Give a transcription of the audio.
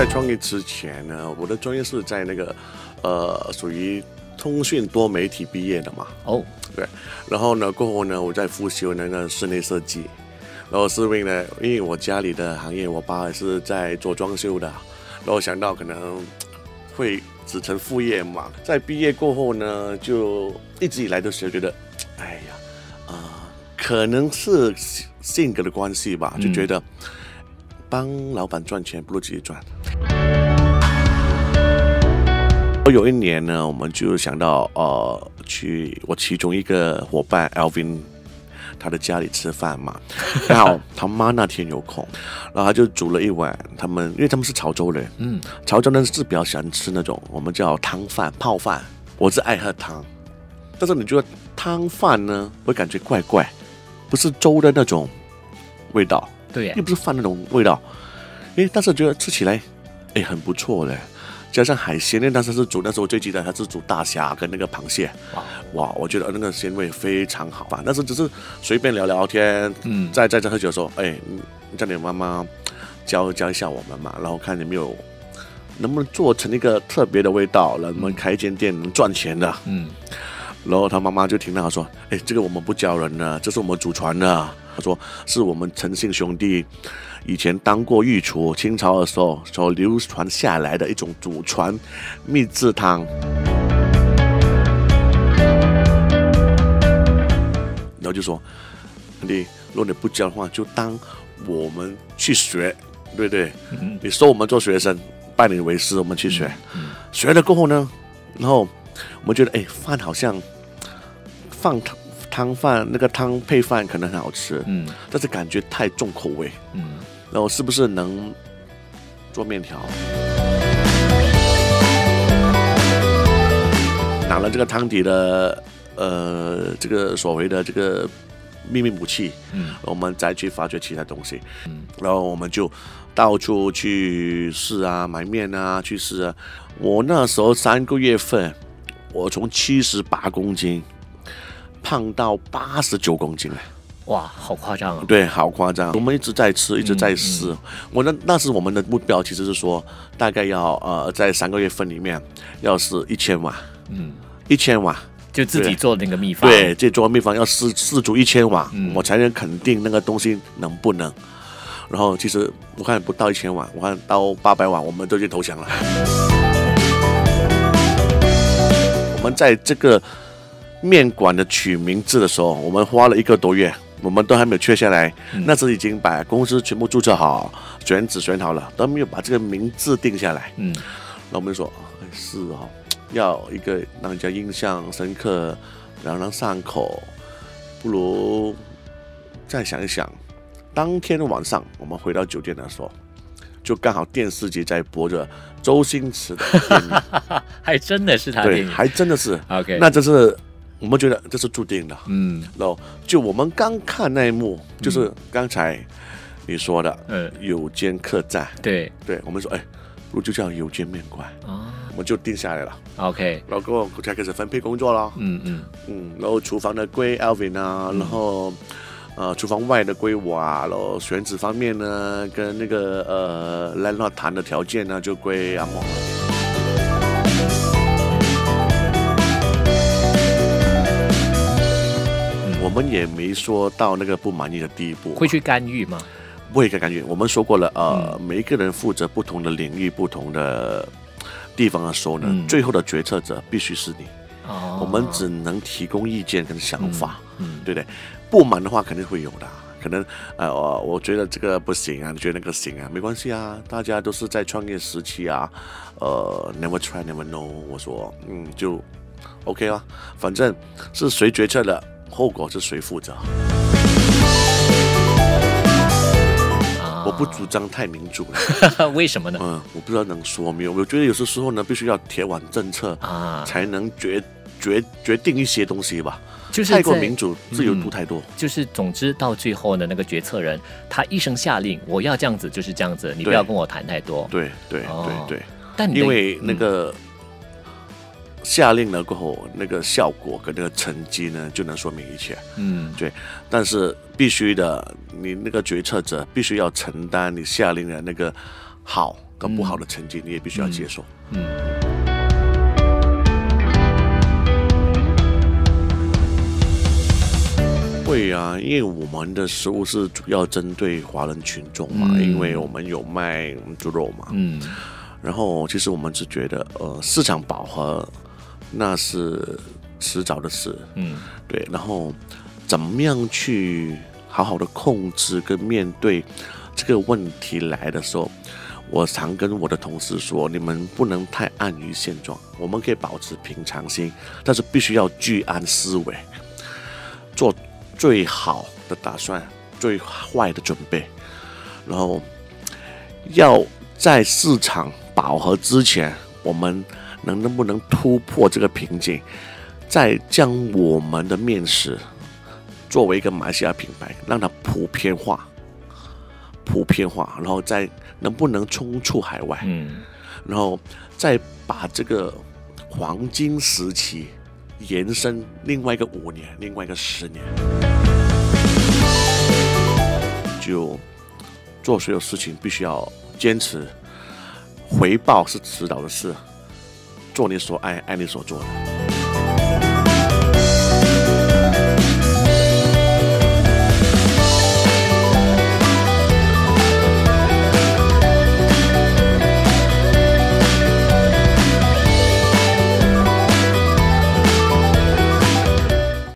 在创业之前呢，我的专业是在那个呃属于通讯多媒体毕业的嘛。哦，对，然后呢过后呢，我在复修那个室内设计，然后是因为了，因为我家里的行业，我爸也是在做装修的，然后想到可能会子承父业嘛。在毕业过后呢，就一直以来都是觉得，哎呀，啊、可能是性格的关系吧，就觉得帮老板赚钱不如自己赚。有一年呢，我们就想到呃，去我其中一个伙伴 Alvin 他的家里吃饭嘛，刚好他妈那天有空，然后他就煮了一碗他们，因为他们是潮州人，嗯，潮州人是比较喜欢吃那种我们叫汤饭、泡饭，我是爱喝汤，但是你觉得汤饭呢，会感觉怪怪，不是粥的那种味道，对耶又，不是饭那种味道，诶，但是觉得吃起来，诶，很不错嘞。加上海鲜呢，当时是煮，那时候我最记得它是煮大虾跟那个螃蟹，哇，哇，我觉得那个鲜味非常好吧。但是只是随便聊聊天，嗯，在在这喝酒的时候，哎，叫你妈妈教教一下我们嘛，然后看有没有能不能做成一个特别的味道，能不能开一间店能赚钱的。嗯，然后他妈妈就听到他说：“哎，这个我们不教人的，这是我们祖传的。”他说：“是我们陈姓兄弟以前当过御厨，清朝的时候所流传下来的一种祖传秘制汤。”然后就说：“兄弟，如果你不教的话，就当我们去学，对不对？嗯你收我们做学生，拜你为师，我们去学。嗯学了过后呢，然后我们觉得，哎，饭好像放汤汤饭，那个汤配饭可能很好吃，嗯但是感觉太重口味。嗯，然后是不是能做面条？拿了这个汤底的，呃，这个所谓的这个秘密武器，嗯我们再去发掘其他东西，嗯然后我们就到处去试啊，买面啊，去试啊。我那时候三个月份，我从七十八公斤胖到八十九公斤了。哇，好夸张啊！对，好夸张。我们一直在吃，一直在试。我那那是我们的目标，其实是说大概要呃在三个月份里面要是一千瓦，嗯，一千瓦。就自己做那个秘方，对，自己做秘方要试试足一千瓦，嗯我才能肯定那个东西能不能。然后其实我看不到一千瓦，我看到八百瓦，我们都去投降了。我们在这个面馆的取名字的时候，我们花了一个多月，我们都还没有确下来。嗯那时已经把公司全部注册好，选址选好了，都没有把这个名字定下来。嗯那我们就说哎是哦，要一个让人家印象深刻、朗朗上口，不如再想一想。当天晚上我们回到酒店的时候，就刚好电视机在播着周星驰的电影，还真的是他电对，影。还真的是，OK，那这是我们觉得这是注定的。嗯。然后就我们刚看那一幕，就是刚才你说的嗯，有间客栈，对。对我们说，哎，不就叫有间面馆，啊。我们就定下来了。，OK，然后过后才开始分配工作了。嗯嗯。嗯，然后厨房的归 Alvin 啊，然后呃厨房外的归我啊，然后选址方面呢，跟那个呃 landlord 谈的条件呢，就归阿莫。们也没说到那个不满意的地步，会去干预吗？不会干预。我们说过了，呃，每一个人负责不同的领域、不同的地方的时候呢，嗯最后的决策者必须是你。哦，我们只能提供意见跟想法，嗯对不对？不满的话肯定会有的，可能呃，我我觉得这个不行啊，你觉得那个行啊，没关系啊，大家都是在创业时期啊，呃，never try never know。我说，嗯，就 OK 啊，反正是谁决策的，后果是谁负责。啊我不主张太民主了，为什么呢？嗯，我不知道能说没有。我觉得有些时候呢，必须要铁腕政策，啊，才能决决决定一些东西吧。就是太过民主，自由度太多。就是总之到最后呢，那个决策人他一声下令，我要这样子就是这样子，你不要跟我谈太多。对对哦对对，但你因为那嗯个下令了过后，那个效果跟那个成绩呢，就能说明一切。嗯对但是必须的，你那个决策者必须要承担你下令的那个好跟不好的成绩，你也必须要接受。嗯，会啊，因为我们的食物是主要针对华人群众嘛，嗯因为我们有卖猪肉嘛。嗯然后其实我们是觉得，呃，市场饱和那是迟早的事，嗯对。然后怎么样去好好的控制跟面对这个问题来的时候，我常跟我的同事说，你们不能太安于现状，我们可以保持平常心，但是必须要居安思危，做最好的打算，最坏的准备，然后要在市场饱和之前，我们能能不能突破这个瓶颈，再将我们的面食作为一个马来西亚品牌，让它普遍化，普遍化，然后再能不能冲出海外，嗯。然后再把这个黄金时期延伸另外一个五年，另外一个十年，就做所有事情必须要坚持，回报是迟早的事，做你所爱，爱你所做的。